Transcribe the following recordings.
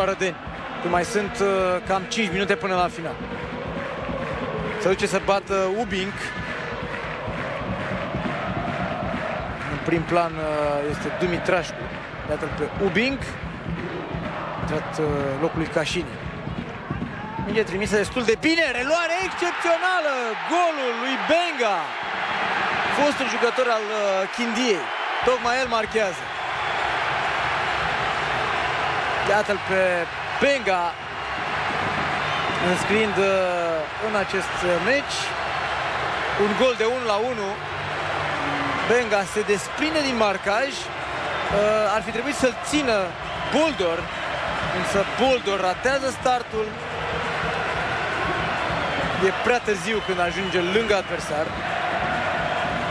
Arădeni. Că mai sunt uh, cam 5 minute până la final. Se duce să bată Ubink. În prim plan uh, este Dumitrașcu. Iată-l pe Ubink. Intrat uh, locului Cașini. Minge trimisă destul de bine. Reluare excepțională. Golul lui Benga. Fostul jucător al uh, Chindiei. Tocmai el marchează. Iată-l pe Benga înscriind uh, în acest meci un gol de 1 la 1. Benga se desprinde din marcaj. Uh, ar fi trebuit să-l țină Buldor, însă Buldor ratează startul. E prea târziu când ajunge lângă adversar.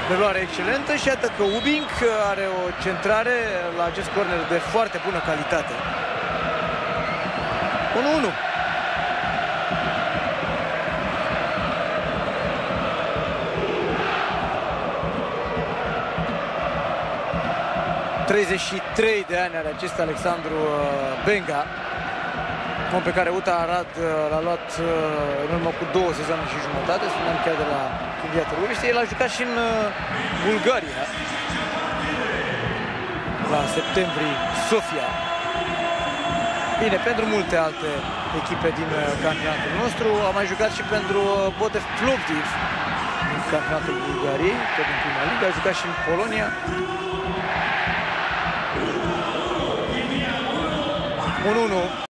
Reluare excelentă și iată că Ubink are o centrare la acest corner de foarte bună calitate. 1-1. ...33 de ani are acest Alexandru uh, Benga... ...om pe care Uta Arad uh, l-a luat uh, în urmă cu două sezoane și jumătate... ...spuneam chiar de la Chindia Târgoviște... ...el a jucat și în Bulgaria... ...la septembrie Sofia... Bine, pentru multe alte echipe din uh, campionatul nostru. A mai jucat și pentru uh, Botef Plovdiv în campionatul Bulgariei, tot în prima ligă. A jucat și în Polonia. 1-1.